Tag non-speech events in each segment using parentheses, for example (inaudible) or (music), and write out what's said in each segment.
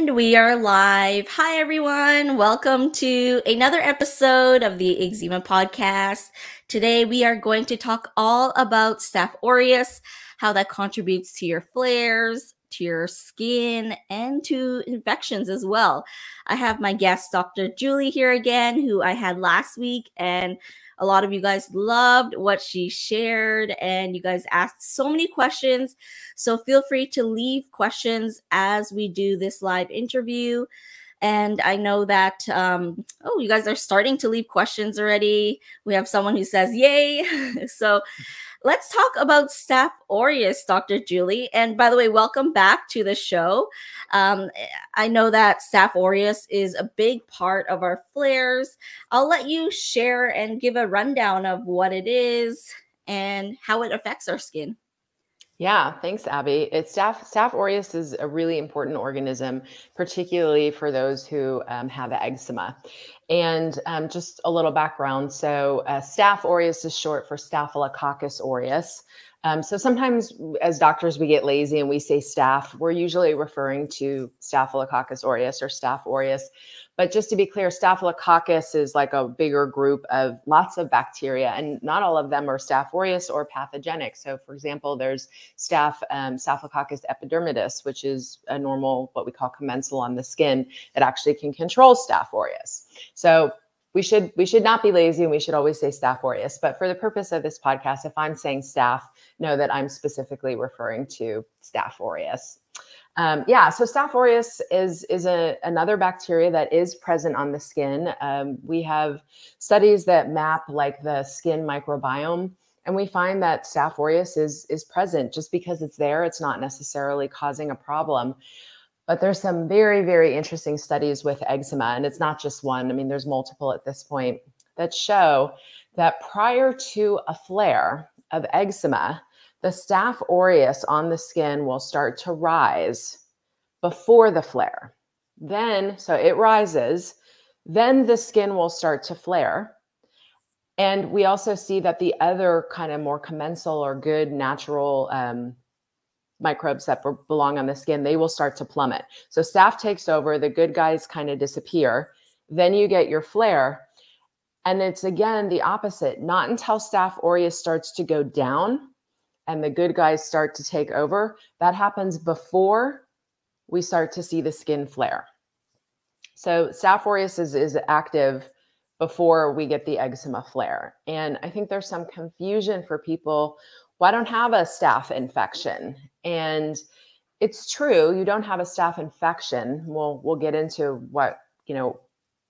And we are live. Hi, everyone. Welcome to another episode of the Eczema Podcast. Today, we are going to talk all about Staph aureus, how that contributes to your flares, to your skin, and to infections as well. I have my guest, Dr. Julie, here again, who I had last week. And a lot of you guys loved what she shared, and you guys asked so many questions. So feel free to leave questions as we do this live interview. And I know that, um, oh, you guys are starting to leave questions already. We have someone who says, Yay. (laughs) so let's talk about Staph aureus, Dr. Julie. And by the way, welcome back to the show. Um, I know that Staph aureus is a big part of our flares. I'll let you share and give a rundown of what it is and how it affects our skin. Yeah, thanks, Abby. It's Staph, Staph aureus is a really important organism, particularly for those who um, have eczema. And um, just a little background. So, uh, Staph aureus is short for Staphylococcus aureus. Um, so sometimes as doctors, we get lazy and we say staph. We're usually referring to Staphylococcus aureus or Staph aureus. But just to be clear, Staphylococcus is like a bigger group of lots of bacteria, and not all of them are Staph aureus or pathogenic. So, for example, there's Staph um, Staphylococcus epidermidis, which is a normal what we call commensal on the skin that actually can control Staph aureus. So we should we should not be lazy and we should always say staph aureus but for the purpose of this podcast if i'm saying staph know that i'm specifically referring to staph aureus um, yeah, so Staph aureus is is a, another bacteria that is present on the skin. Um, we have studies that map like the skin microbiome, and we find that Staph aureus is is present. Just because it's there, it's not necessarily causing a problem. But there's some very very interesting studies with eczema, and it's not just one. I mean, there's multiple at this point that show that prior to a flare of eczema, the staph aureus on the skin will start to rise before the flare. Then, so it rises, then the skin will start to flare. And we also see that the other kind of more commensal or good natural um, microbes that belong on the skin, they will start to plummet. So staph takes over, the good guys kind of disappear. Then you get your flare. And it's again the opposite. Not until staph aureus starts to go down and the good guys start to take over, that happens before we start to see the skin flare. So Staph aureus is, is active before we get the eczema flare. And I think there's some confusion for people. Well, I don't have a staph infection. And it's true, you don't have a staph infection. We'll we'll get into what, you know,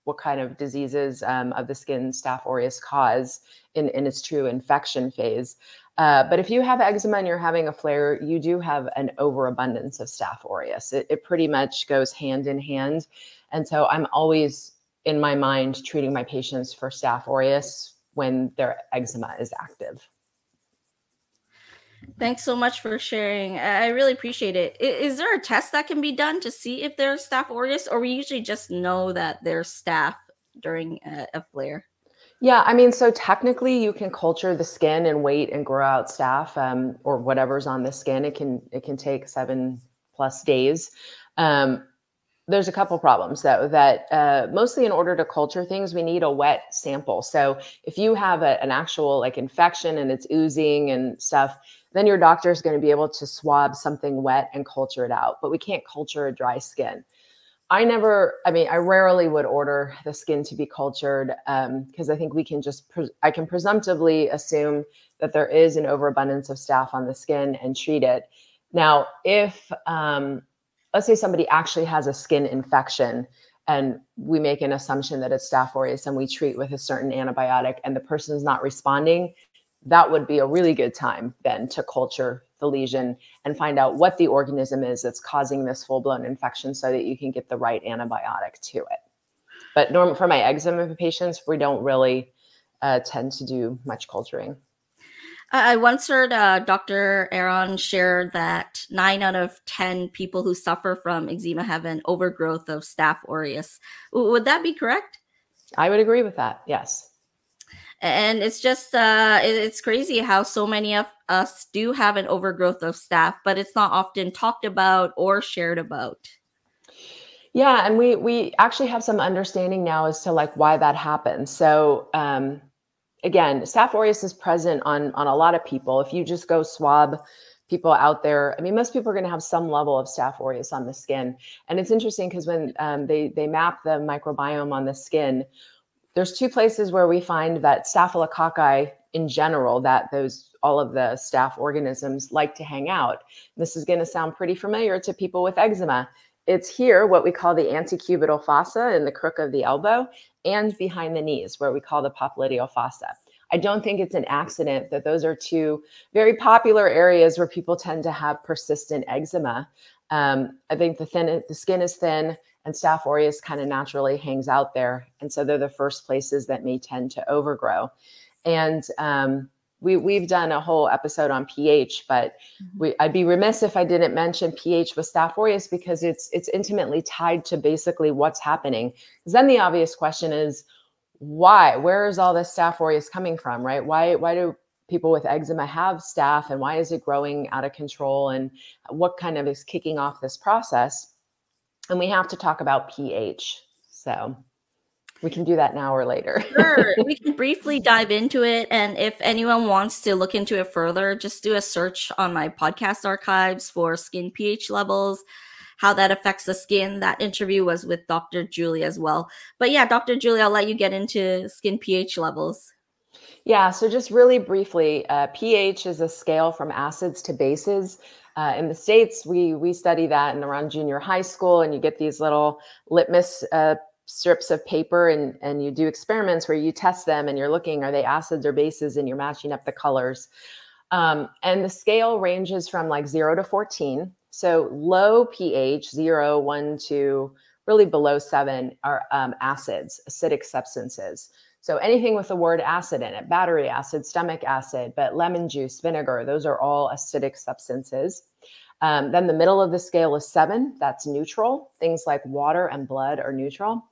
what kind of diseases um, of the skin staph aureus cause in, in its true infection phase. Uh, but if you have eczema and you're having a flare, you do have an overabundance of Staph aureus. It, it pretty much goes hand in hand. And so I'm always in my mind treating my patients for Staph aureus when their eczema is active. Thanks so much for sharing. I really appreciate it. Is there a test that can be done to see if there's Staph aureus, or we usually just know that there's staph during a, a flare? Yeah, I mean, so technically, you can culture the skin and wait and grow out staph um, or whatever's on the skin. It can it can take seven plus days. Um, there's a couple problems though that uh, mostly in order to culture things we need a wet sample so if you have a, an actual like infection and it's oozing and stuff then your doctor is going to be able to swab something wet and culture it out but we can't culture a dry skin I never, I mean, I rarely would order the skin to be cultured because um, I think we can just, pre- I can presumptively assume that there is an overabundance of staph on the skin and treat it. Now, if, um, let's say somebody actually has a skin infection and we make an assumption that it's staph aureus and we treat with a certain antibiotic and the person is not responding, that would be a really good time then to culture the lesion and find out what the organism is that's causing this full blown infection so that you can get the right antibiotic to it. But norm- for my eczema patients, we don't really uh, tend to do much culturing. I once heard uh, Dr. Aron share that nine out of 10 people who suffer from eczema have an overgrowth of Staph aureus. Would that be correct? I would agree with that. Yes and it's just uh it's crazy how so many of us do have an overgrowth of staph but it's not often talked about or shared about Yeah, and we we actually have some understanding now as to like why that happens. So um, again, Staph aureus is present on on a lot of people. If you just go swab people out there, I mean, most people are going to have some level of Staph aureus on the skin. And it's interesting because when um, they they map the microbiome on the skin, there's two places where we find that staphylococci in general, that those all of the staph organisms like to hang out. This is going to sound pretty familiar to people with eczema. It's here, what we call the antecubital fossa in the crook of the elbow, and behind the knees, where we call the popliteal fossa. I don't think it's an accident that those are two very popular areas where people tend to have persistent eczema. Um, I think the thin, the skin is thin, and Staph aureus kind of naturally hangs out there, and so they're the first places that may tend to overgrow. And um, we we've done a whole episode on pH, but mm-hmm. we, I'd be remiss if I didn't mention pH with Staph aureus because it's it's intimately tied to basically what's happening. Because then the obvious question is, why? Where is all this Staph aureus coming from? Right? Why why do people with eczema have staph, and why is it growing out of control? And what kind of is kicking off this process? And we have to talk about pH. So we can do that now or later. (laughs) sure. We can briefly dive into it. And if anyone wants to look into it further, just do a search on my podcast archives for skin pH levels, how that affects the skin. That interview was with Dr. Julie as well. But yeah, Dr. Julie, I'll let you get into skin pH levels. Yeah, so just really briefly, uh, pH is a scale from acids to bases. Uh, in the states, we we study that in around junior high school, and you get these little litmus uh, strips of paper and, and you do experiments where you test them and you're looking, are they acids or bases? And you're matching up the colors. Um, and the scale ranges from like zero to 14. So low pH, zero, one, two, really below seven are um, acids, acidic substances. So anything with the word acid in it, battery acid, stomach acid, but lemon juice, vinegar, those are all acidic substances. Um, then the middle of the scale is seven, that's neutral. Things like water and blood are neutral.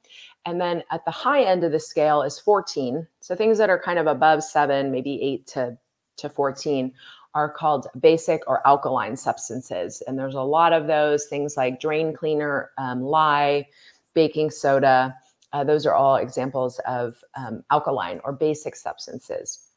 And then at the high end of the scale is 14. So things that are kind of above seven, maybe eight to, to 14, are called basic or alkaline substances. And there's a lot of those things like drain cleaner, um, lye, baking soda. Uh, those are all examples of um, alkaline or basic substances.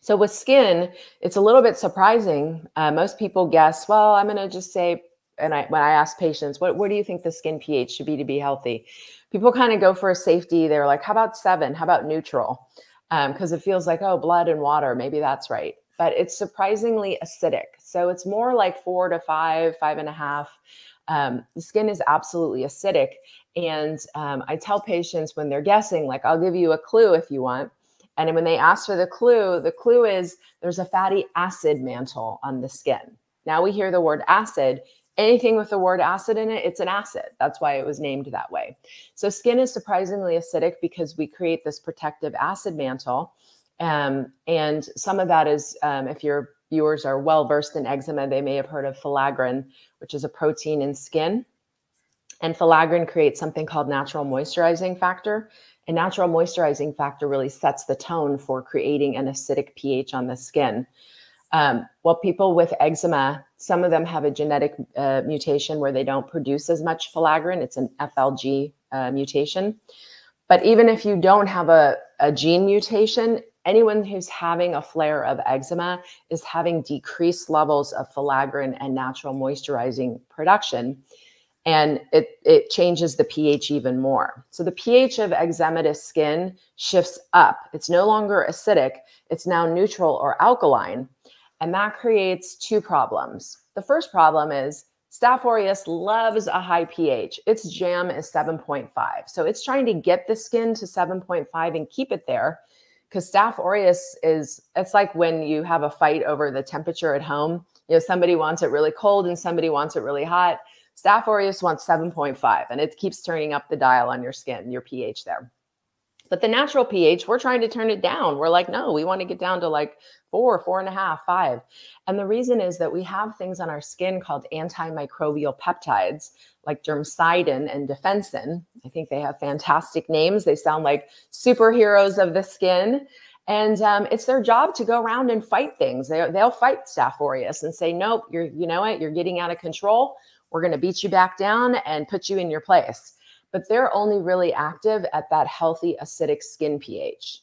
So with skin, it's a little bit surprising. Uh, most people guess, well, I'm going to just say, and I, when I ask patients, what, what do you think the skin pH should be to be healthy? People kind of go for a safety. They're like, how about seven? How about neutral? Because um, it feels like, oh, blood and water, maybe that's right. But it's surprisingly acidic. So it's more like four to five, five and a half. Um, the skin is absolutely acidic. And um, I tell patients when they're guessing, like, I'll give you a clue if you want. And when they ask for the clue, the clue is there's a fatty acid mantle on the skin. Now we hear the word acid. Anything with the word acid in it, it's an acid. That's why it was named that way. So skin is surprisingly acidic because we create this protective acid mantle. Um, and some of that is, um, if your viewers are well versed in eczema, they may have heard of filaggrin, which is a protein in skin. And filaggrin creates something called natural moisturizing factor. And natural moisturizing factor really sets the tone for creating an acidic pH on the skin. Um, well, people with eczema, some of them have a genetic uh, mutation where they don't produce as much filaggrin. It's an FLG uh, mutation. But even if you don't have a, a gene mutation, anyone who's having a flare of eczema is having decreased levels of filaggrin and natural moisturizing production and it, it changes the pH even more. So the pH of eczematous skin shifts up. It's no longer acidic, it's now neutral or alkaline. And that creates two problems. The first problem is Staph aureus loves a high pH. Its jam is 7.5. So it's trying to get the skin to 7.5 and keep it there because Staph aureus is, it's like when you have a fight over the temperature at home. You know, somebody wants it really cold and somebody wants it really hot Staph aureus wants 7.5 and it keeps turning up the dial on your skin, your pH there. But the natural pH, we're trying to turn it down. We're like, no, we want to get down to like four, four and a half, five. And the reason is that we have things on our skin called antimicrobial peptides like dermcidin and defensin. I think they have fantastic names. They sound like superheroes of the skin. And um, it's their job to go around and fight things. They, they'll fight Staph aureus and say, nope, you're, you know what, you're getting out of control we're going to beat you back down and put you in your place. But they're only really active at that healthy acidic skin pH.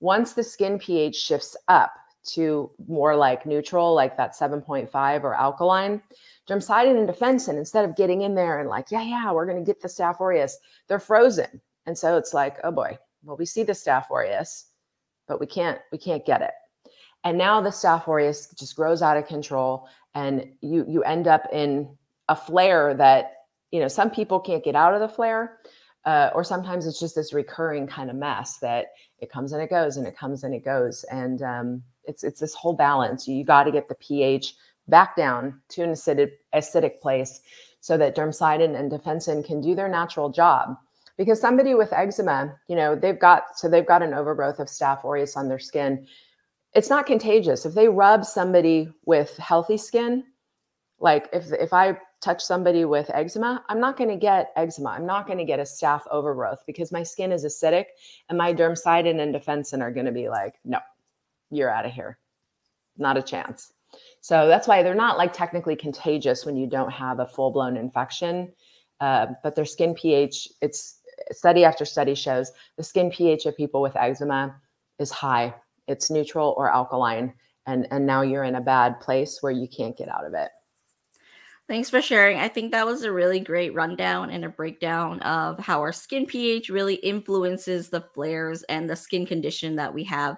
Once the skin pH shifts up to more like neutral, like that 7.5 or alkaline, dermcidin and defensin, instead of getting in there and like, yeah, yeah, we're going to get the Staph aureus, they're frozen. And so it's like, oh boy, well, we see the Staph aureus, but we can't, we can't get it. And now the Staph aureus just grows out of control and you, you end up in a flare that, you know, some people can't get out of the flare. Uh, or sometimes it's just this recurring kind of mess that it comes and it goes and it comes and it goes. And um, it's, it's this whole balance. You, got to get the pH back down to an acidic, acidic place so that dermcidin and defensin can do their natural job. Because somebody with eczema, you know, they've got so they've got an overgrowth of staph aureus on their skin. It's not contagious. If they rub somebody with healthy skin, like if if I touch somebody with eczema, I'm not going to get eczema. I'm not going to get a staph overgrowth because my skin is acidic and my dermcidin and defensin are going to be like, no, you're out of here. Not a chance. So that's why they're not like technically contagious when you don't have a full blown infection. Uh, but their skin pH, it's study after study shows the skin pH of people with eczema is high. It's neutral or alkaline. And, and now you're in a bad place where you can't get out of it. Thanks for sharing. I think that was a really great rundown and a breakdown of how our skin pH really influences the flares and the skin condition that we have.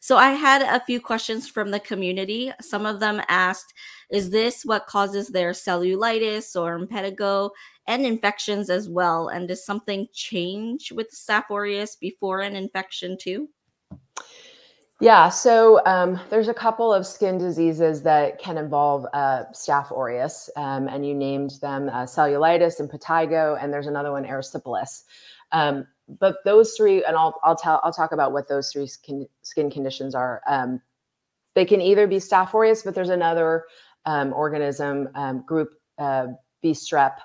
So I had a few questions from the community. Some of them asked, is this what causes their cellulitis or impetigo and infections as well? And does something change with Staph aureus before an infection too? Yeah, so um, there's a couple of skin diseases that can involve uh, Staph aureus, um, and you named them uh, cellulitis and impetigo, and there's another one, erysipelas. Um, but those three, and I'll I'll tell I'll talk about what those three skin, skin conditions are. Um, they can either be Staph aureus, but there's another um, organism um, group uh, B strep,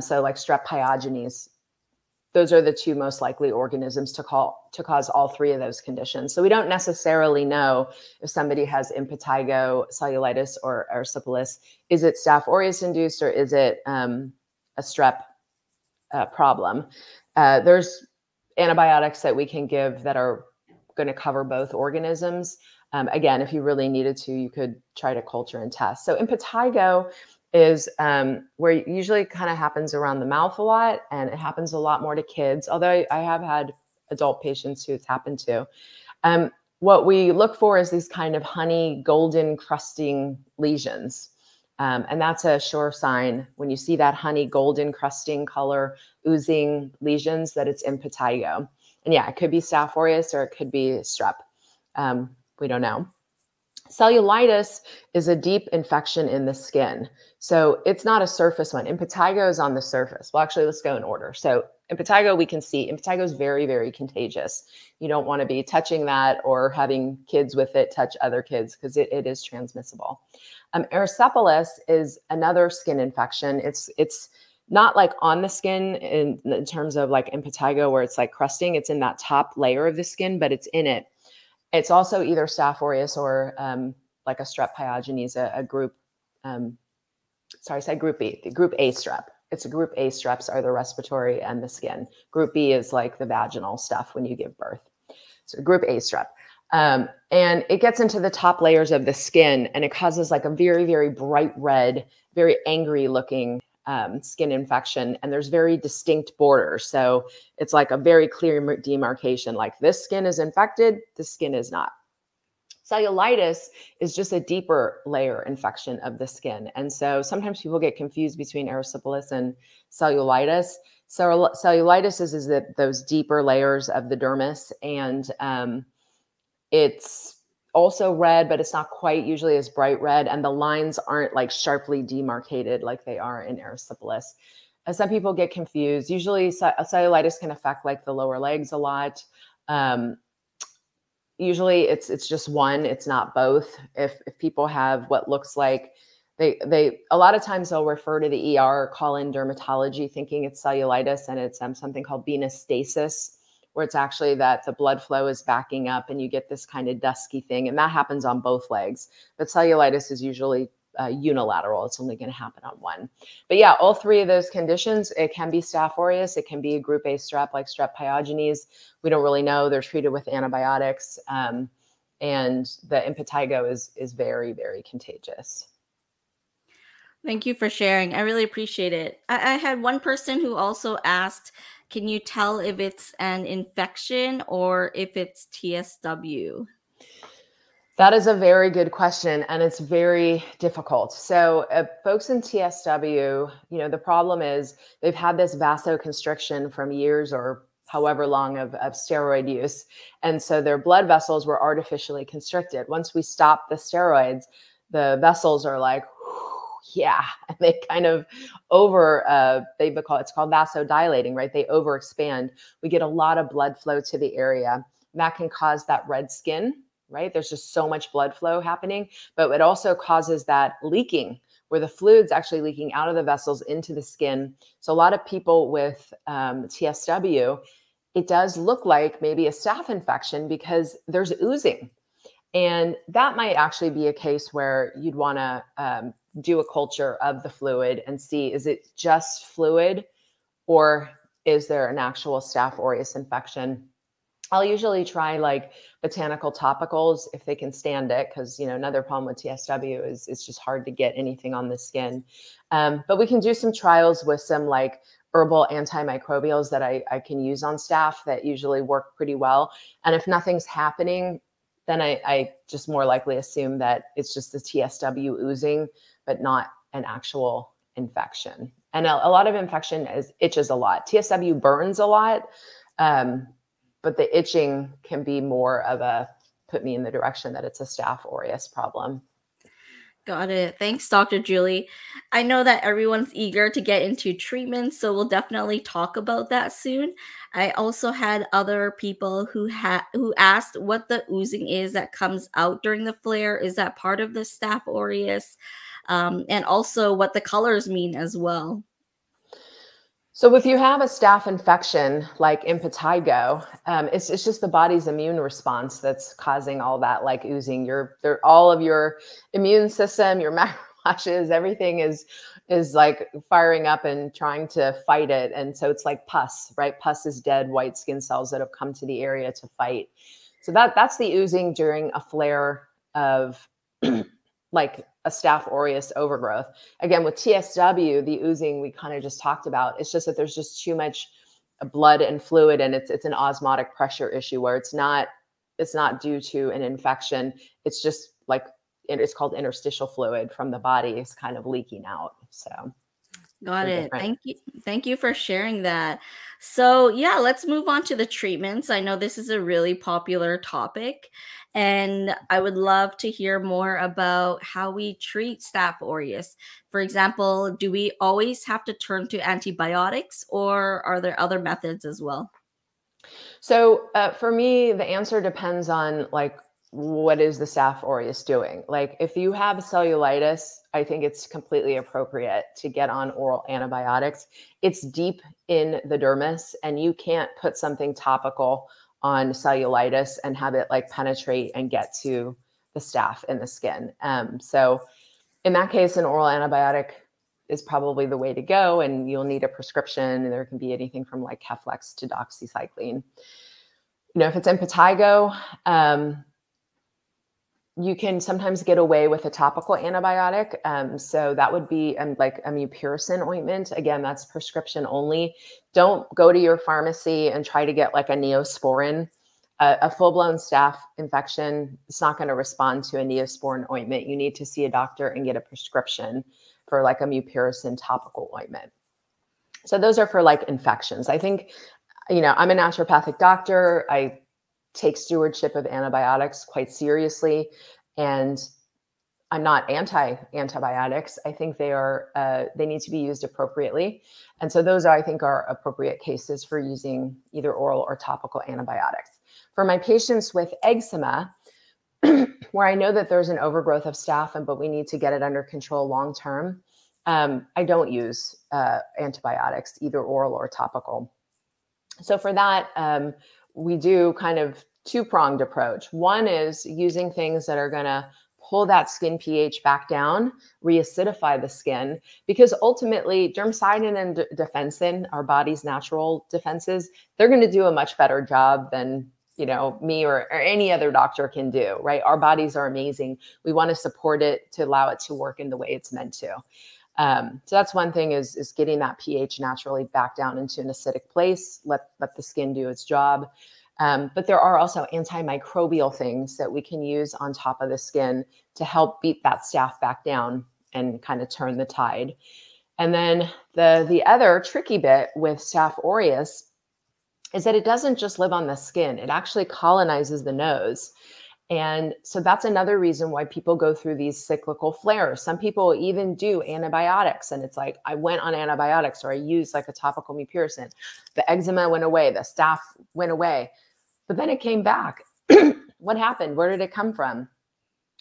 so like strep pyogenes. Those are the two most likely organisms to call to cause all three of those conditions. So we don't necessarily know if somebody has impetigo, cellulitis, or erysipelas. Is it Staph aureus induced or is it um, a strep uh, problem? Uh, there's antibiotics that we can give that are going to cover both organisms. Um, again, if you really needed to, you could try to culture and test. So impetigo is um, where it usually kind of happens around the mouth a lot, and it happens a lot more to kids. Although I have had adult patients who it's happened to. Um, what we look for is these kind of honey golden crusting lesions. Um, and that's a sure sign when you see that honey golden crusting color oozing lesions that it's impetigo. And yeah, it could be Staph aureus or it could be strep. Um, we don't know. Cellulitis is a deep infection in the skin. So it's not a surface one. Impetigo is on the surface. Well, actually, let's go in order. So impetigo, we can see impetigo is very, very contagious. You don't want to be touching that or having kids with it touch other kids because it, it is transmissible. Um, erysipelas is another skin infection. It's it's not like on the skin in, in terms of like impetigo where it's like crusting. It's in that top layer of the skin, but it's in it. It's also either Staph aureus or um, like a strep pyogenes, a, a group. Um, sorry, I said group B, the group A strep. It's a group A streps are the respiratory and the skin. Group B is like the vaginal stuff when you give birth. So group A strep. Um, and it gets into the top layers of the skin and it causes like a very, very bright red, very angry looking um, skin infection. And there's very distinct borders. So it's like a very clear demarcation like this skin is infected, this skin is not. Cellulitis is just a deeper layer infection of the skin. And so sometimes people get confused between erysipelas and cellulitis. So cellulitis is, is that those deeper layers of the dermis and um, it's also red, but it's not quite usually as bright red. And the lines aren't like sharply demarcated like they are in erysipelas. And some people get confused. Usually cellulitis can affect like the lower legs a lot. Um, usually it's it's just one, it's not both. If if people have what looks like they they a lot of times they'll refer to the ER, call in dermatology thinking it's cellulitis and it's um, something called venous stasis where it's actually that the blood flow is backing up and you get this kind of dusky thing. And that happens on both legs. But cellulitis is usually uh, unilateral. It's only going to happen on one. But yeah, all three of those conditions, it can be Staph aureus. It can be a group A strep like strep pyogenes. We don't really know. They're treated with antibiotics. Um, and the impetigo is, is very, very contagious. Thank you for sharing. I really appreciate it. I, I had one person who also asked, can you tell if it's an infection or if it's TSW? That is a very good question, and it's very difficult. So, uh, folks in TSW, you know, the problem is they've had this vasoconstriction from years or however long of, of steroid use. And so their blood vessels were artificially constricted. Once we stop the steroids, the vessels are like, yeah, (laughs) and they kind of over, uh, they call it's called vasodilating, right? They overexpand. We get a lot of blood flow to the area. That can cause that red skin right? There's just so much blood flow happening, but it also causes that leaking where the fluid's actually leaking out of the vessels into the skin. So a lot of people with um, TSW, it does look like maybe a staph infection because there's oozing. And that might actually be a case where you'd want to um, do a culture of the fluid and see is it just fluid or is there an actual staph aureus infection? I'll usually try like botanical topicals if they can stand it, because you know another problem with TSW is it's just hard to get anything on the skin. Um, but we can do some trials with some like herbal antimicrobials that I, I can use on staph that usually work pretty well. And if nothing's happening, then I, I just more likely assume that it's just the TSW oozing, but not an actual infection. And a, a lot of infection is itches a lot. TSW burns a lot. Um, but the itching can be more of a put me in the direction that it's a staph aureus problem. Got it. Thanks, Dr. Julie. I know that everyone's eager to get into treatment, so we'll definitely talk about that soon. I also had other people who had who asked what the oozing is that comes out during the flare. Is that part of the staph aureus? Um, and also what the colors mean as well. So if you have a staph infection like impetigo, um, it's, it's just the body's immune response that's causing all that like oozing. Your all of your immune system, your (laughs) macrophages, everything is is like firing up and trying to fight it. And so it's like pus, right? Pus is dead white skin cells that have come to the area to fight. So that that's the oozing during a flare of (clears throat) like a staph aureus overgrowth. Again, with TSW, the oozing we kind of just talked about, it's just that there's just too much uh, blood and fluid and it's it's an osmotic pressure issue where it's not it's not due to an infection. It's just like it's called interstitial fluid from the body is kind of leaking out. So Got it. Different. Thank you. Thank you for sharing that. So, yeah, let's move on to the treatments. I know this is a really popular topic, and I would love to hear more about how we treat Staph aureus. For example, do we always have to turn to antibiotics, or are there other methods as well? So, uh, for me, the answer depends on like what is the staph aureus doing? Like if you have cellulitis, I think it's completely appropriate to get on oral antibiotics. It's deep in the dermis and you can't put something topical on cellulitis and have it like penetrate and get to the staph in the skin. Um, so in that case, an oral antibiotic is probably the way to go and you'll need a prescription and there can be anything from like Keflex to doxycycline. You know, if it's impetigo, um, you can sometimes get away with a topical antibiotic. Um, so that would be um, like a mupirocin ointment. Again, that's prescription only. Don't go to your pharmacy and try to get like a neosporin. A full-blown staph infection is not going to respond to a neosporin ointment. You need to see a doctor and get a prescription for like a mupirocin topical ointment. So those are for like infections. I think, you know, I'm a naturopathic doctor. I take stewardship of antibiotics quite seriously. And I'm not anti antibiotics. I think they are uh, they need to be used appropriately, and so those I think are appropriate cases for using either oral or topical antibiotics. For my patients with eczema, (clears throat) where I know that there's an overgrowth of staph, and but we need to get it under control long term, um, I don't use uh, antibiotics, either oral or topical. So for that, um, we do kind of two pronged approach. One is using things that are going to pull that skin pH back down, reacidify the skin, because ultimately dermcidin and defensin, our body's natural defenses, they're going to do a much better job than you know me or, or any other doctor can do right? Our bodies are amazing. We want to support it to allow it to work in the way it's meant to um, so that's one thing is is getting that pH naturally back down into an acidic place. Let let the skin do its job. Um, but there are also antimicrobial things that we can use on top of the skin to help beat that staph back down and kind of turn the tide. And then the the other tricky bit with Staph aureus is that it doesn't just live on the skin; it actually colonizes the nose. And so that's another reason why people go through these cyclical flares. Some people even do antibiotics, and it's like, I went on antibiotics or I used like a topical mupirocin. The eczema went away, the staph went away, but then it came back. (clears throat) what happened? Where did it come from?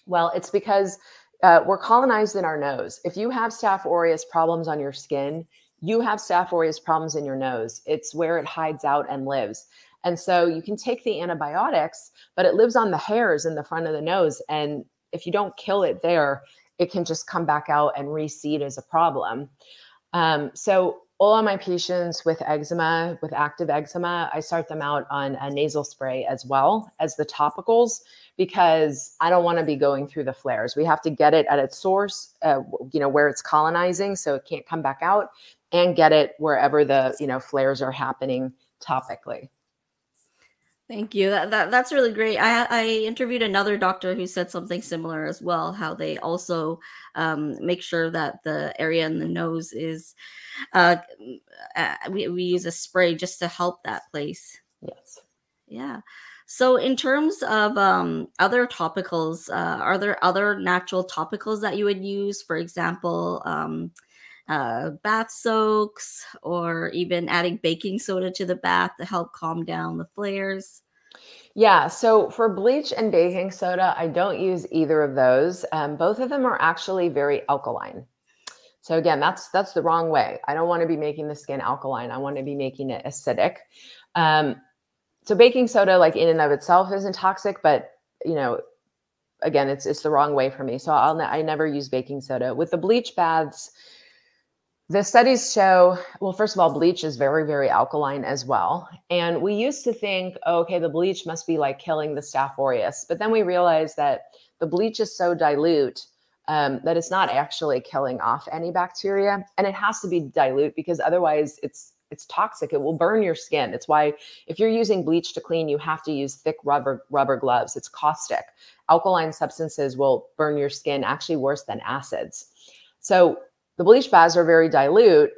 Well, it's because uh, we're colonized in our nose. If you have Staph aureus problems on your skin, you have Staph aureus problems in your nose. It's where it hides out and lives. And so you can take the antibiotics, but it lives on the hairs in the front of the nose. And if you don't kill it there, it can just come back out and reseed as a problem. Um, so all of my patients with eczema, with active eczema, I start them out on a nasal spray as well as the topicals because I don't want to be going through the flares. We have to get it at its source, uh, you know, where it's colonizing, so it can't come back out, and get it wherever the you know flares are happening topically. Thank you. That, that that's really great. I I interviewed another doctor who said something similar as well. How they also um, make sure that the area in the nose is. Uh, uh, we we use a spray just to help that place. Yes. Yeah. So in terms of um, other topicals, uh, are there other natural topicals that you would use? For example, um, uh, bath soaks or even adding baking soda to the bath to help calm down the flares? Yeah, so for bleach and baking soda, I don't use either of those. Um, both of them are actually very alkaline. So again, that's that's the wrong way. I don't want to be making the skin alkaline. I want to be making it acidic. Um, so baking soda, like in and of itself, isn't toxic, but you know, again, it's it's the wrong way for me. So I'll I never use baking soda with the bleach baths the studies show, well, first of all, bleach is very, very alkaline as well. And we used to think, oh, okay, the bleach must be like killing the Staph aureus. But then we realized that the bleach is so dilute um, that it's not actually killing off any bacteria. And it has to be dilute because otherwise it's it's toxic. It will burn your skin. It's why if you're using bleach to clean, you have to use thick rubber rubber gloves. It's caustic. Alkaline substances will burn your skin actually worse than acids. So the bleach baths are very dilute.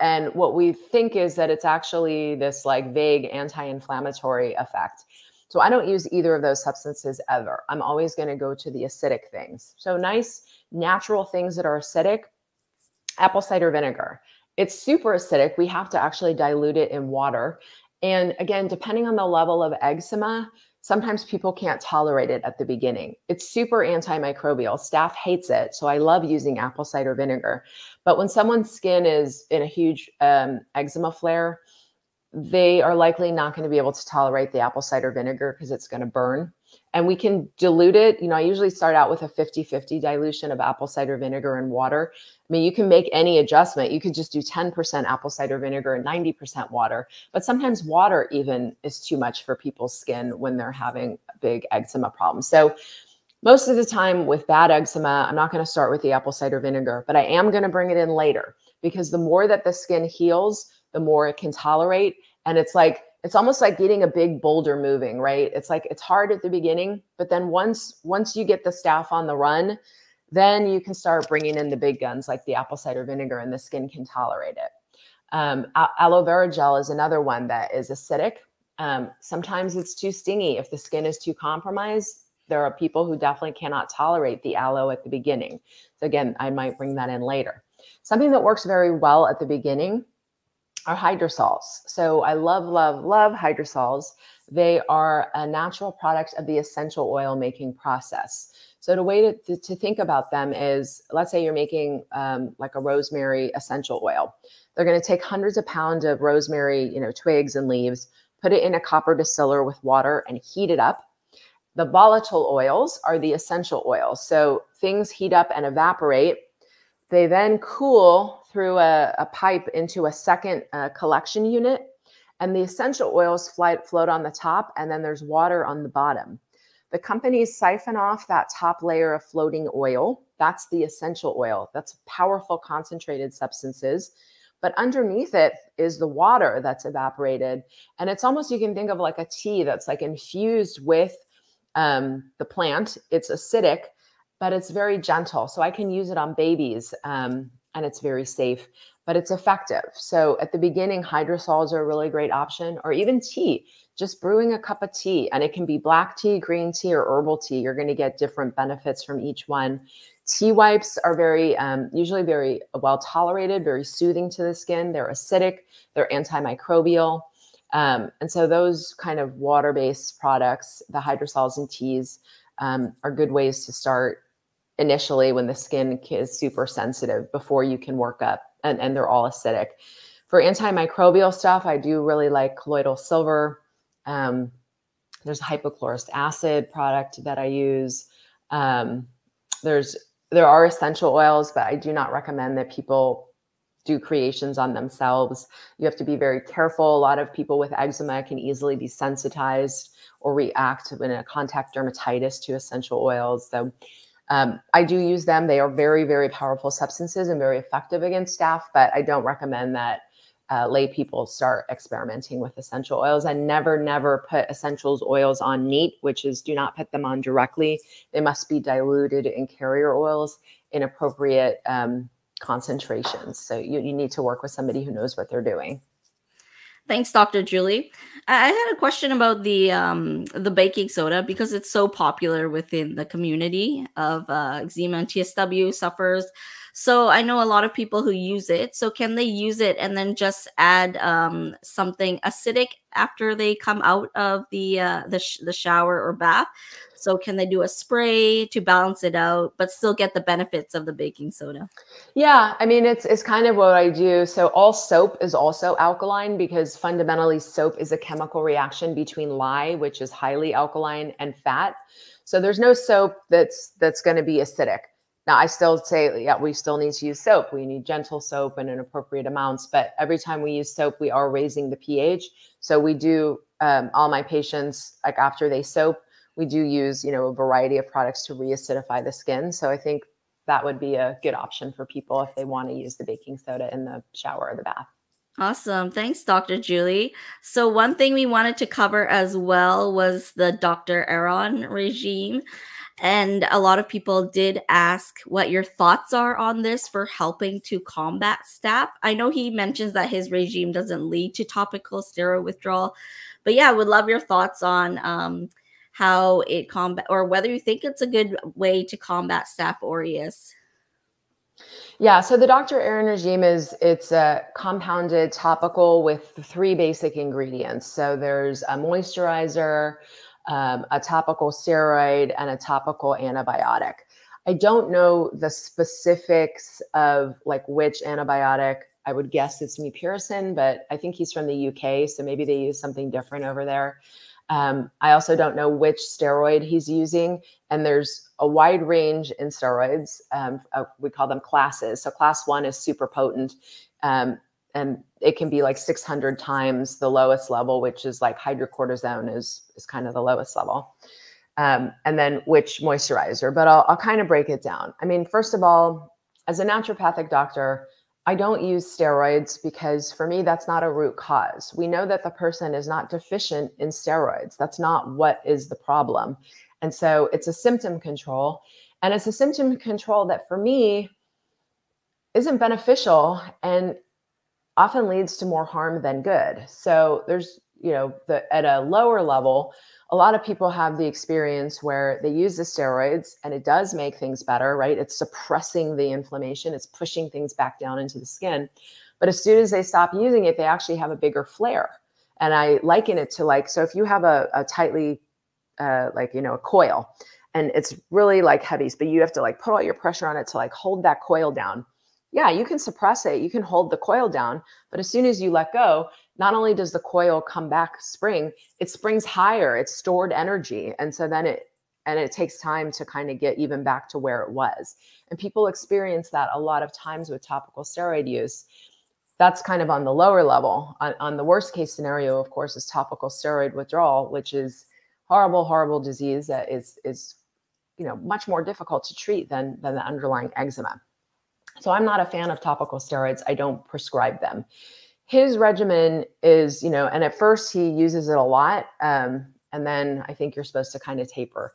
And what we think is that it's actually this like vague anti inflammatory effect. So I don't use either of those substances ever. I'm always going to go to the acidic things. So nice natural things that are acidic, apple cider vinegar. It's super acidic. We have to actually dilute it in water. And again, depending on the level of eczema, sometimes people can't tolerate it at the beginning. It's super antimicrobial. Staph hates it. So I love using apple cider vinegar. But when someone's skin is in a huge um, eczema flare, they are likely not going to be able to tolerate the apple cider vinegar because it's going to burn. And we can dilute it. You know, I usually start out with a 50 50 dilution of apple cider vinegar and water. I mean, you can make any adjustment. You could just do 10% apple cider vinegar and 90% water. But sometimes water even is too much for people's skin when they're having a big eczema problems. So, most of the time with bad eczema, I'm not going to start with the apple cider vinegar, but I am going to bring it in later because the more that the skin heals, the more it can tolerate. And it's like, it's almost like getting a big boulder moving, right? It's like it's hard at the beginning, but then once once you get the staph on the run, then you can start bringing in the big guns like the apple cider vinegar, and the skin can tolerate it. Um, aloe vera gel is another one that is acidic. Um, sometimes it's too stingy. If the skin is too compromised, there are people who definitely cannot tolerate the aloe at the beginning. So again, I might bring that in later. Something that works very well at the beginning are hydrosols. So I love, love, love hydrosols. They are a natural product of the essential oil making process. So the way to, to, to think about them is, let's say you're making um, like a rosemary essential oil. They're going to take hundreds of pounds of rosemary, you know, twigs and leaves, put it in a copper distiller with water and heat it up the volatile oils are the essential oils. So things heat up and evaporate. They then cool through a, a pipe into a second uh, collection unit, and the essential oils float on the top, and then there's water on the bottom. The companies siphon off that top layer of floating oil. That's the essential oil. That's powerful concentrated substances. But underneath it is the water that's evaporated. And it's almost, you can think of like a tea that's like infused with um, the plant. It's acidic, but it's very gentle. So I can use it on babies um, and it's very safe, but it's effective. So at the beginning, hydrosols are a really great option, or even tea just brewing a cup of tea and it can be black tea, green tea, or herbal tea. You're going to get different benefits from each one. Tea wipes are very, um, usually very well tolerated, very soothing to the skin. They're acidic, they're antimicrobial. Um, and so those kind of water-based products, the hydrosols and teas, um, are good ways to start initially when the skin is super sensitive before you can work up and, and they're all acidic. For antimicrobial stuff, I do really like colloidal silver. Um, there's hypochlorous acid product that I use. Um, there's there are essential oils, but I do not recommend that people do creations on themselves. You have to be very careful. A lot of people with eczema can easily be sensitized or react in a contact dermatitis to essential oils. So um, I do use them. They are very, very powerful substances and very effective against staph, but I don't recommend that uh, lay people start experimenting with essential oils. and never, never put essentials oils on neat, which is do not put them on directly. They must be diluted in carrier oils in appropriate um, concentrations. So you, you need to work with somebody who knows what they're doing. Thanks, Dr. Julie. I had a question about the um, the baking soda because it's so popular within the community of uh, eczema and TSW sufferers. So I know a lot of people who use it. So can they use it and then just add um, something acidic after they come out of the uh, the, sh- the shower or bath? So can they do a spray to balance it out, but still get the benefits of the baking soda? Yeah, I mean it's it's kind of what I do. So all soap is also alkaline because fundamentally soap is a chemical reaction between lye, which is highly alkaline, and fat. So there's no soap that's that's going to be acidic. Now, I still say, yeah, we still need to use soap. We need gentle soap and in appropriate amounts. But every time we use soap, we are raising the pH. So we do um, all my patients, like after they soap, we do use, you know, a variety of products to reacidify the skin. So I think that would be a good option for people if they want to use the baking soda in the shower or the bath. Awesome. Thanks, Dr. Julie. So, one thing we wanted to cover as well was the Dr. Aron regime. And a lot of people did ask what your thoughts are on this for helping to combat staph. I know he mentions that his regime doesn't lead to topical steroid withdrawal, but yeah, would love your thoughts on um, how it combat or whether you think it's a good way to combat staph aureus. Yeah, so the Dr. Aron regime is it's a compounded topical with three basic ingredients. So there's a moisturizer, um, a topical steroid, and a topical antibiotic. I don't know the specifics of like which antibiotic. I would guess it's mupirocin, but I think he's from the UK, so maybe they use something different over there. Um, I also don't know which steroid he's using, and there's a wide range in steroids. Um, uh, we call them classes. So class one is super potent. Um, and it can be like 600 times the lowest level, which is like hydrocortisone is, is kind of the lowest level. Um, and then which moisturizer, but I'll, I'll kind of break it down. I mean, first of all, as a naturopathic doctor, I don't use steroids because for me, that's not a root cause. We know that the person is not deficient in steroids. That's not what is the problem. And so it's a symptom control. And it's a symptom control that for me isn't beneficial. And often leads to more harm than good. So there's, you know, the at a lower level, a lot of people have the experience where they use the steroids and it does make things better, right? It's suppressing the inflammation, it's pushing things back down into the skin. But as soon as they stop using it, they actually have a bigger flare. And I liken it to like, so if you have a, a tightly, uh, like, you know, a coil and it's really like heavy, but you have to like put all your pressure on it to like hold that coil down yeah, you can suppress it, you can hold the coil down, but as soon as you let go, not only does the coil come back spring, it springs higher, it's stored energy. And so then it, and it takes time to kind of get even back to where it was. And people experience that a lot of times with topical steroid use. That's kind of on the lower level. On, on the worst case scenario, of course, is topical steroid withdrawal, which is horrible, horrible disease that is is you know much more difficult to treat than than the underlying eczema. So I'm not a fan of topical steroids. I don't prescribe them. His regimen is, you know, and at first he uses it a lot, um, and then I think you're supposed to kind of taper.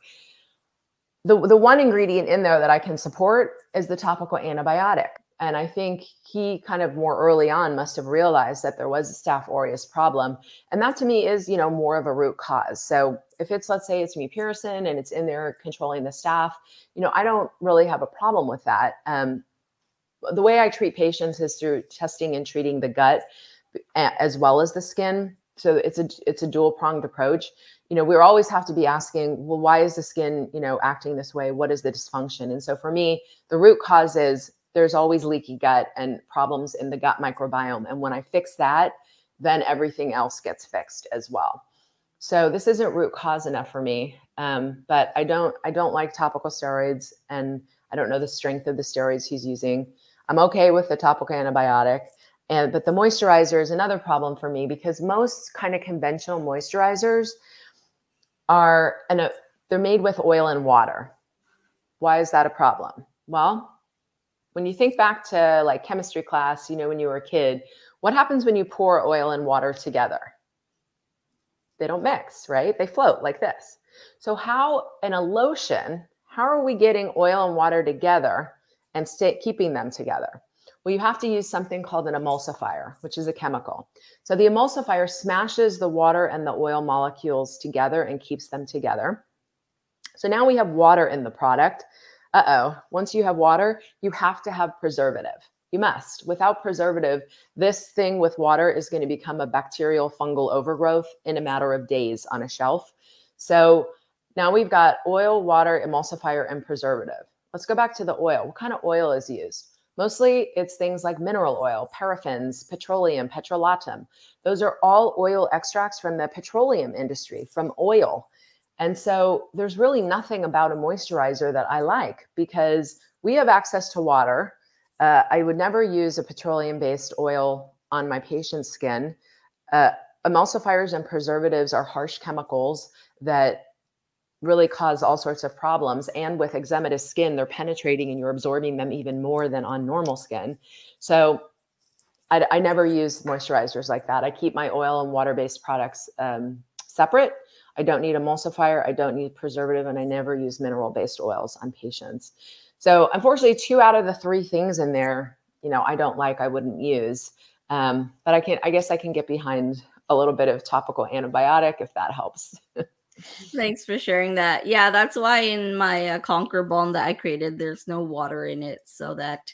The the one ingredient in there that I can support is the topical antibiotic. And I think he kind of more early on must have realized that there was a staph aureus problem. And that to me is, you know, more of a root cause. So if it's, let's say it's mupirocin and it's in there controlling the staph, you know, I don't really have a problem with that. Um, the way I treat patients is through testing and treating the gut as well as the skin. So it's a it's a dual pronged approach. You know, we always have to be asking, well, why is the skin, you know, acting this way? What is the dysfunction? And so for me, the root cause is there's always leaky gut and problems in the gut microbiome. And when I fix that, then everything else gets fixed as well. So this isn't root cause enough for me. Um, but I don't I don't like topical steroids and I don't know the strength of the steroids he's using. I'm okay with the topical antibiotic. And but the moisturizer is another problem for me because most kind of conventional moisturizers are and uh, they're made with oil and water. Why is that a problem? Well, when you think back to like chemistry class, you know, when you were a kid, what happens when you pour oil and water together? They don't mix, right? They float like this. So how in a lotion, how are we getting oil and water together and stay, keeping them together? Well, you have to use something called an emulsifier, which is a chemical. So the emulsifier smashes the water and the oil molecules together and keeps them together. So now we have water in the product uh oh, once you have water, you have to have preservative. You must. Without preservative, this thing with water is going to become a bacterial fungal overgrowth in a matter of days on a shelf. So now we've got oil, water, emulsifier, and preservative. Let's go back to the oil. What kind of oil is used? Mostly it's things like mineral oil, paraffins, petroleum, petrolatum. Those are all oil extracts from the petroleum industry, from oil. And so there's really nothing about a moisturizer that I like because we have access to water. Uh, I would never use a petroleum based oil on my patient's skin. Uh, emulsifiers and preservatives are harsh chemicals that really cause all sorts of problems. And with eczematous skin, they're penetrating and you're absorbing them even more than on normal skin. So I, I never use moisturizers like that. I keep my oil and water based products um, separate I don't need emulsifier, I don't need preservative, and I never use mineral based oils on patients. So, unfortunately, two out of the three things in there, you know, I don't like, I wouldn't use. Um, but I can, I guess I can get behind a little bit of topical antibiotic if that helps. (laughs) Thanks for sharing that. Yeah, that's why in my uh, Conquer Balm that I created, there's no water in it, so that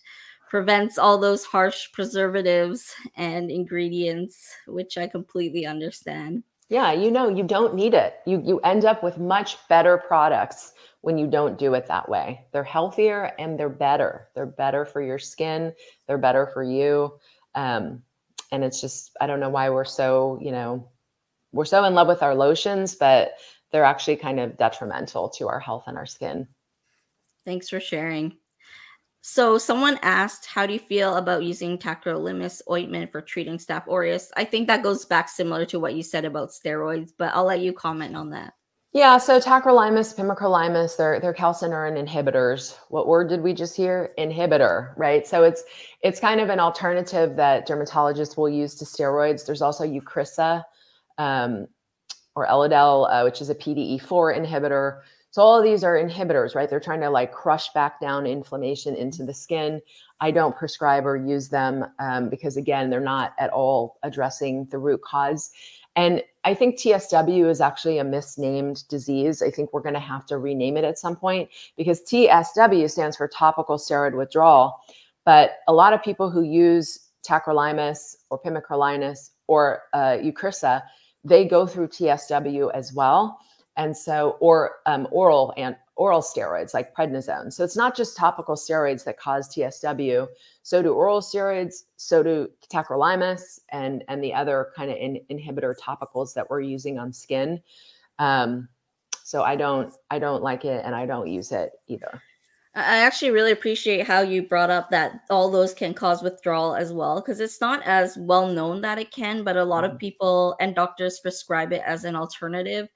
prevents all those harsh preservatives and ingredients, which I completely understand. Yeah, you know, you don't need it. You you end up with much better products when you don't do it that way. They're healthier and they're better. They're better for your skin. They're better for you. Um, and it's just I don't know why we're so you know we're so in love with our lotions, but they're actually kind of detrimental to our health and our skin. Thanks for sharing. So someone asked, how do you feel about using tacrolimus ointment for treating staph aureus? I think that goes back similar to what you said about steroids, but I'll let you comment on that. Yeah, so tacrolimus, pimecrolimus, they're they're calcineurin inhibitors. What word did we just hear? Inhibitor, right? So it's it's kind of an alternative that dermatologists will use to steroids. There's also Eucrisa um, or Elidel, uh, which is a PDE4 inhibitor. So all of these are inhibitors, right? They're trying to like crush back down inflammation into the skin. I don't prescribe or use them um, because again, they're not at all addressing the root cause. And I think TSW is actually a misnamed disease. I think we're going to have to rename it at some point because TSW stands for topical steroid withdrawal. But a lot of people who use tacrolimus or pimecrolimus or uh, they go through TSW as well and so or um, oral and oral steroids like prednisone. So it's not just topical steroids that cause TSW. So do oral steroids, so do tacrolimus and, and the other kind of in, inhibitor topicals that we're using on skin. Um, so I don't I don't like it and I don't use it either. I actually really appreciate how you brought up that all those can cause withdrawal as well, because it's not as well known that it can, but a lot mm-hmm. of people and doctors prescribe it as an alternative.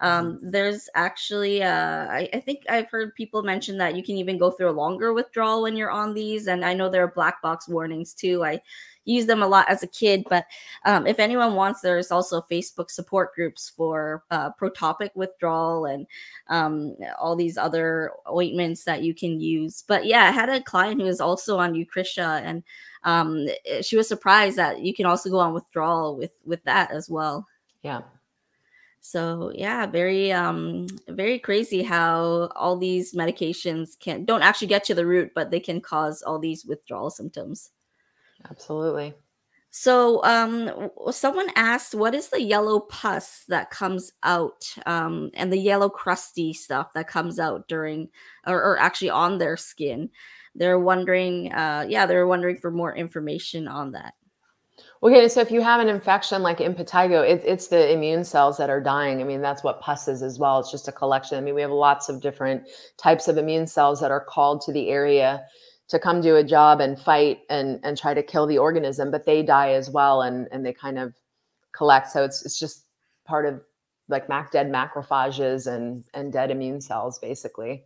Um, mm-hmm. there's actually, uh, I, I, think I've heard people mention that you can even go through a longer withdrawal when you're on these. And I know there are black box warnings too. I use them a lot as a kid, but um, if anyone wants, there's also Facebook support groups for uh, protopic withdrawal and um, all these other ointments that you can use. But yeah, I had a client who was also on Eucrisa and um, she was surprised that you can also go on withdrawal with with that as well. Yeah. So yeah, very um very crazy how all these medications can don't actually get to the root, but they can cause all these withdrawal symptoms. Absolutely. So um someone asked what is the yellow pus that comes out um and the yellow crusty stuff that comes out during or, or actually on their skin. They're wondering uh yeah, they're wondering for more information on that. Okay, so if you have an infection like impetigo, it, it's the immune cells that are dying. I mean, that's what pus is as well. It's just a collection. I mean, we have lots of different types of immune cells that are called to the area to come do a job and fight and and try to kill the organism, but they die as well, and and they kind of collect. So it's it's just part of like mac dead macrophages and and dead immune cells, basically.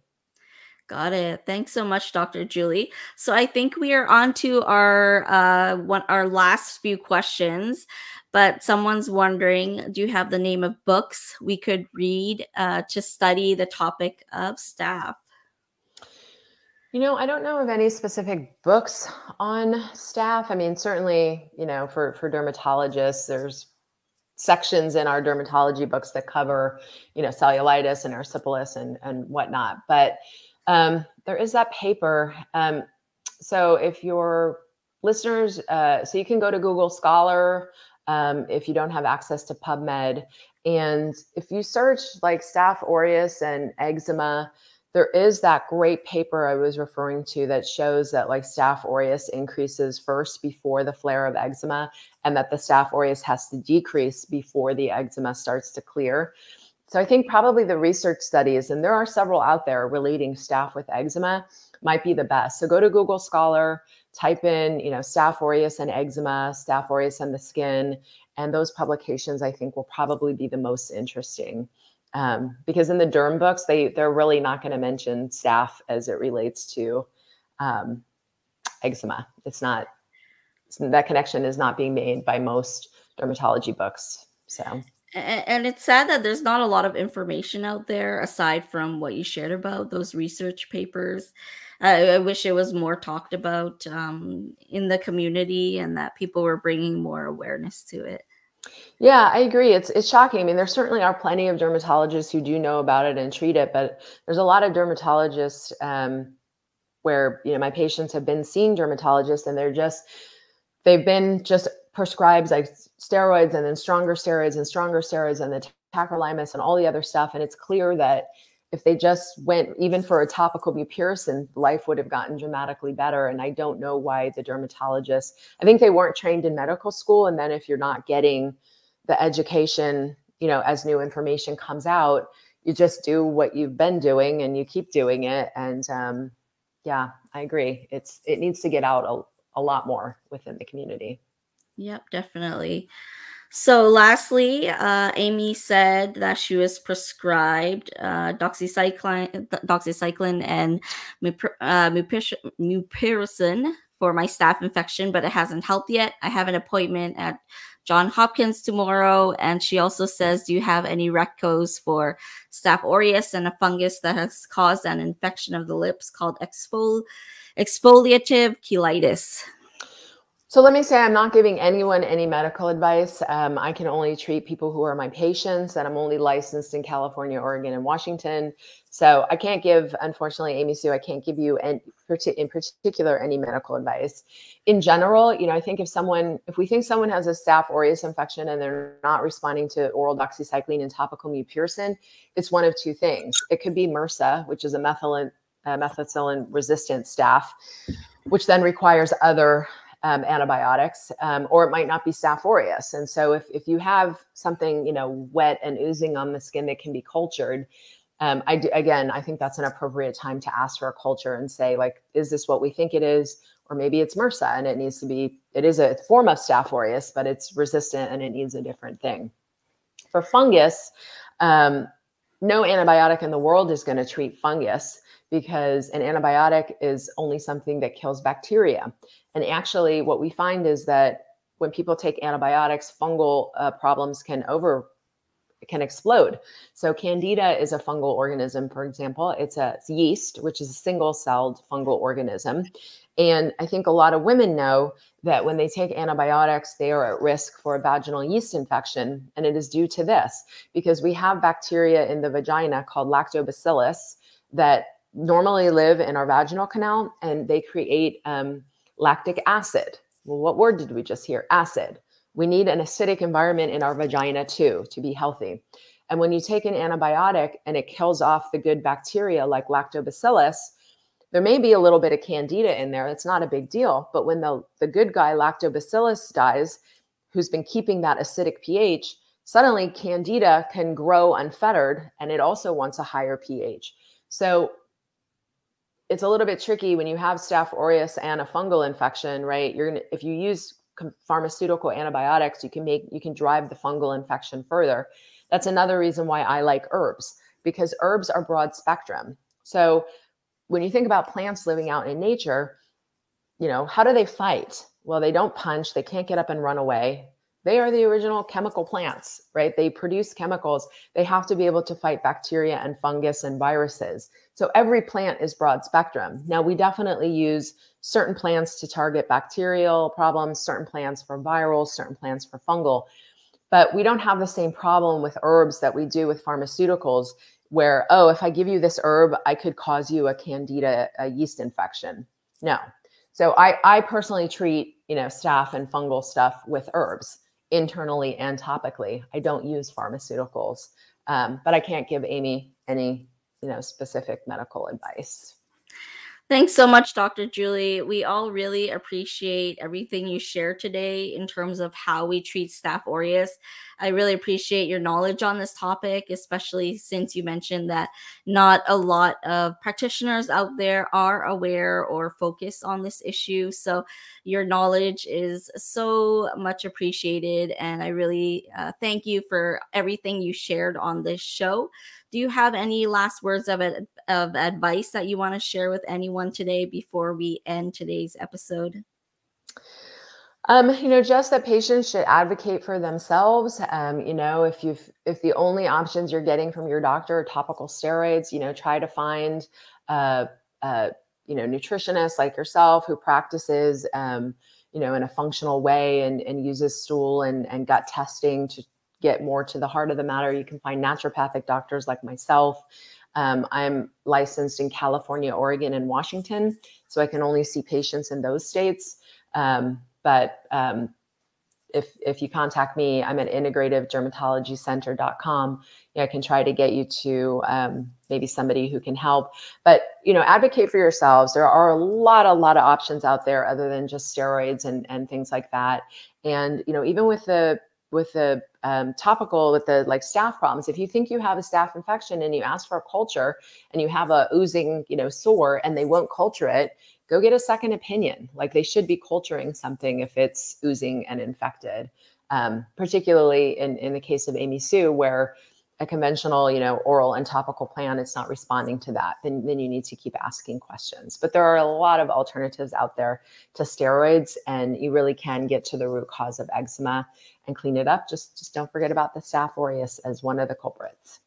Got it. Thanks so much, Dr. Julie. So I think we are on to our uh one our last few questions. But someone's wondering, do you have the name of books we could read uh, to study the topic of staph? You know, I don't know of any specific books on staph. I mean, certainly, you know, for for dermatologists, there's sections in our dermatology books that cover, you know, cellulitis and erysipelas and and whatnot. But um, there is that paper. Um, so if your listeners, uh, so you can go to Google Scholar um, if you don't have access to PubMed. And if you search like Staph aureus and eczema, there is that great paper I was referring to that shows that like Staph aureus increases first before the flare of eczema, and that the Staph aureus has to decrease before the eczema starts to clear. So I think probably the research studies, and there are several out there relating staph with eczema, might be the best. So go to Google Scholar, type in, you know, staph aureus and eczema, staph aureus and the skin, and those publications I think will probably be the most interesting. Um, because in the derm books, they they're really not going to mention staph as it relates to um, eczema. It's not that connection is not being made by most dermatology books. So and it's sad that there's not a lot of information out there aside from what you shared about those research papers. I, I wish it was more talked about um, in the community and that people were bringing more awareness to it. Yeah, I agree. It's it's shocking. I mean, there certainly are plenty of dermatologists who do know about it and treat it, but there's a lot of dermatologists um, where you know my patients have been seeing dermatologists and they're just they've been just prescribed like steroids and then stronger steroids and stronger steroids and the tacrolimus and all the other stuff. And it's clear that if they just went even for a topical mupirocin, life would have gotten dramatically better. And I don't know why the dermatologists, I think they weren't trained in medical school. And then if you're not getting the education, you know, as new information comes out, you just do what you've been doing and you keep doing it. And um, yeah, I agree. It's it needs to get out a, a lot more within the community. Yep, definitely. So, lastly, uh, Amy said that she was prescribed uh, doxycycline, doxycycline and uh, mupirocin for my staph infection, but it hasn't helped yet. I have an appointment at John Hopkins tomorrow, and she also says, "Do you have any recos for staph aureus and a fungus that has caused an infection of the lips called exfol exfoliative cheilitis?" So let me say I'm not giving anyone any medical advice. Um, I can only treat people who are my patients, and I'm only licensed in California, Oregon, and Washington. So I can't give, unfortunately, Amy Sue, I can't give you any, in particular any medical advice. In general, you know, I think if someone, if we think someone has a staph aureus infection and they're not responding to oral doxycycline and topical mupirocin, it's one of two things. It could be MRSA, which is a uh, methicillin resistant staph, which then requires other um, antibiotics, um, or it might not be Staph aureus. And so if, if you have something, you know, wet and oozing on the skin that can be cultured, um, I do, again, I think that's an appropriate time to ask for a culture and say, like, is this what we think it is? Or maybe it's MRSA and it needs to be, it is a form of Staph aureus, but it's resistant and it needs a different thing. For fungus, um, no antibiotic in the world is going to treat fungus because an antibiotic is only something that kills bacteria. And actually, what we find is that when people take antibiotics, fungal uh, problems can over can explode. So candida is a fungal organism, for example. It's a it's yeast, which is a single-celled fungal organism. And I think a lot of women know that when they take antibiotics, they are at risk for a vaginal yeast infection. And it is due to this because we have bacteria in the vagina called lactobacillus that normally live in our vaginal canal and they create um, lactic acid. Well, what word did we just hear? Acid. We need an acidic environment in our vagina too to be healthy. And when you take an antibiotic and it kills off the good bacteria like lactobacillus, there may be a little bit of candida in there. It's not a big deal. But when the, the good guy lactobacillus dies, who's been keeping that acidic pH, suddenly candida can grow unfettered and it also wants a higher pH. So it's a little bit tricky when you have staph aureus and a fungal infection, right? You're gonna if you use pharmaceutical antibiotics, you can make you can drive the fungal infection further. That's another reason why I like herbs because herbs are broad spectrum. So when you think about plants living out in nature, you know, how do they fight? Well, they don't punch, they can't get up and run away. They are the original chemical plants, right? They produce chemicals. They have to be able to fight bacteria and fungus and viruses. So every plant is broad spectrum. Now, we definitely use certain plants to target bacterial problems, certain plants for viral, certain plants for fungal. But we don't have the same problem with herbs that we do with pharmaceuticals, where, oh, if I give you this herb, I could cause you a candida a yeast infection. No. So I, I personally treat, you know, staph and fungal stuff with herbs internally and topically. I don't use pharmaceuticals, um, but I can't give Amy any, you know, specific medical advice. Thanks so much, Dr. Julie. We all really appreciate everything you shared today in terms of how we treat Staph aureus. I really appreciate your knowledge on this topic, especially since you mentioned that not a lot of practitioners out there are aware or focused on this issue. So, your knowledge is so much appreciated. And I really uh, thank you for everything you shared on this show. Do you have any last words of, of advice that you want to share with anyone today before we end today's episode? Um, you know, just that patients should advocate for themselves. Um, you know, if you if the only options you're getting from your doctor are topical steroids, you know, try to find a, a you know nutritionist like yourself who practices um, you know in a functional way and and uses stool and and gut testing to get more to the heart of the matter. You can find naturopathic doctors like myself. Um, I'm licensed in California, Oregon, and Washington, so I can only see patients in those states. Um, but um, if if you contact me, I'm at integrativedermatologycenter.com. Yeah, I can try to get you to um, maybe somebody who can help. But you know, advocate for yourselves. There are a lot, a lot of options out there other than just steroids and and things like that. And you know, even with the with the um, topical with the like staph problems if you think you have a staph infection and you ask for a culture and you have a oozing you know sore and they won't culture it go get a second opinion. Like they should be culturing something if it's oozing and infected. Um, particularly in, in the case of Amy Sue, where a conventional, you know, oral and topical plan is not responding to that, then, then you need to keep asking questions. But there are a lot of alternatives out there to steroids, and you really can get to the root cause of eczema and clean it up. Just, just don't forget about the Staph aureus as one of the culprits.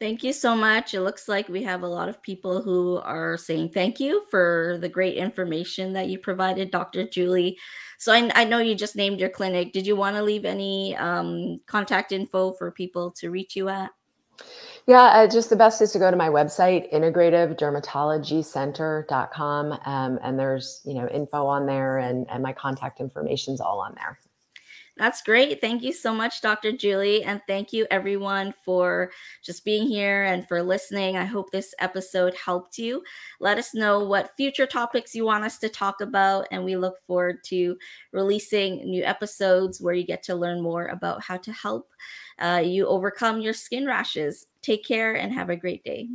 Thank you so much. It looks like we have a lot of people who are saying thank you for the great information that you provided, Dr. Julie. So I, I know you just named your clinic. Did you want to leave any um, contact info for people to reach you at? Yeah, uh, just the best is to go to my website, integrativedermatologycenter.com. Um, and there's, you know, info on there and, and my contact information is all on there. That's great. Thank you so much, Dr. Julie. And thank you, everyone, for just being here and for listening. I hope this episode helped you. Let us know what future topics you want us to talk about. And we look forward to releasing new episodes where you get to learn more about how to help uh, you overcome your skin rashes. Take care and have a great day.